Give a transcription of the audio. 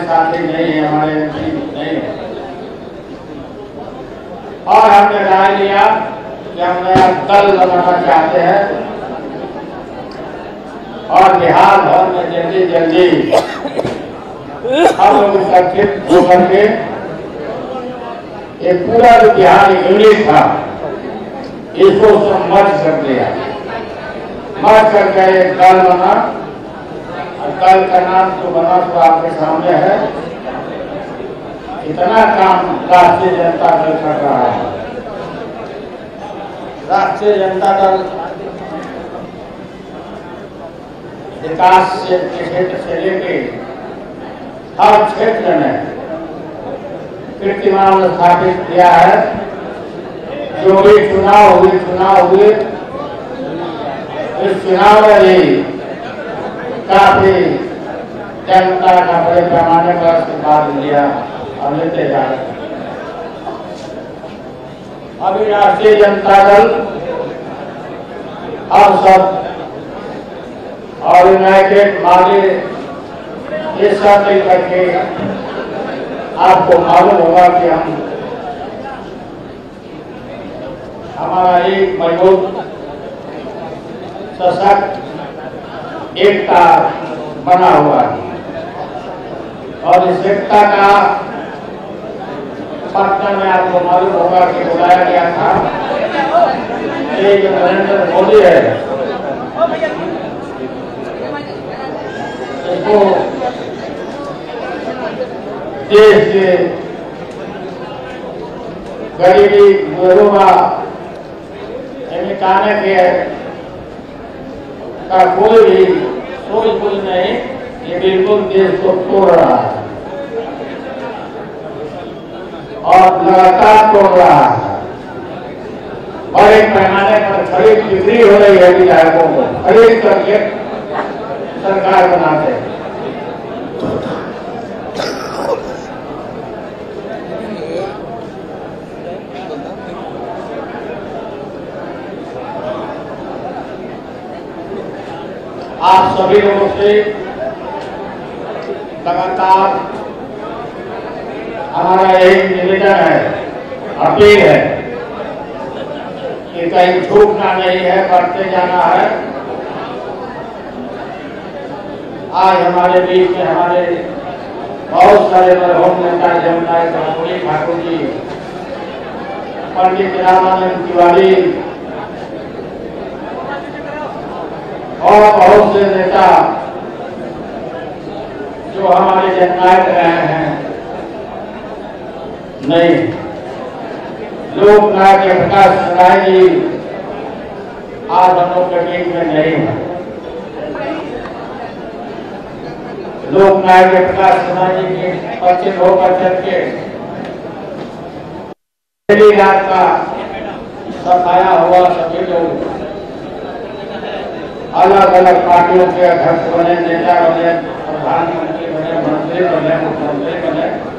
साथी नहीं है, हमारे नहीं है। और हमने राय लिया कि हम नया दल बनाना चाहते हैं। और बिहार भर में जल्दी जल्दी हम लोग एकत्रित होकर के ये पूरा जो बिहार यूनिट था, इसको मर्ज कर दिया मर्ज करके एक दल बना। दल का नाम जो बना तो आपके सामने है, इतना काम राष्ट्रीय जनता दल कर रहा है। राष्ट्रीय जनता दल विकास से क्षेत्र से लेके हर क्षेत्र में कीर्तिमान स्थापित किया है। जो भी चुनाव हुए चुनाव हुए, इस चुनाव में भी काफ़ी जनता का बड़े पैमाने पर आशीर्वाद लिया और लेते जा रहे अभी राष्ट्रीय जनता दल हम सब और यूनाइटेड माले, ये सब मिलकर के आपको मालूम होगा कि हम, हमारा एक मज़बूत, सशक्त एकता बना हुआ है। और इस एकता का पटना में आपको मालूम होगा कि बुलाया गया था। ये जो नरेंद्र मोदी है, इसको देश के गरीबी महरूबा मिटाने के का कोई भी सोच बुझ नहीं, ये बिल्कुल देश को तोड़ रहा है। और लगातार तोड़ रहा है। एक पैमाने पर खरीद बिक्री हो रही है विधायकों को। खरीद करके सरकार बनाते हैं। आप सभी लोगों से लगातार हमारा यही निवेदन है, अपील है कि कहीं छूटना नहीं है, बढ़ते जाना है। आज हमारे बीच में हमारे बहुत सारे मरहूम नेता जमुना ठाकुर जी, पंडित रामानंद तिवारी और बहुत से नेता जो हमारे जननायक रहे हैं, नहीं, लोक नायक प्रकाश राय जी आज हम लोग के में नहीं है। लोक नायक प्रकाश राय जी के पश्चिम होकर चल के रात का सफाया हुआ सभी लोग अलग अलग पार्टियों के अध्यक्ष बने नेता बने प्रधानमंत्री बने मंत्री बने मुख्यमंत्री बने।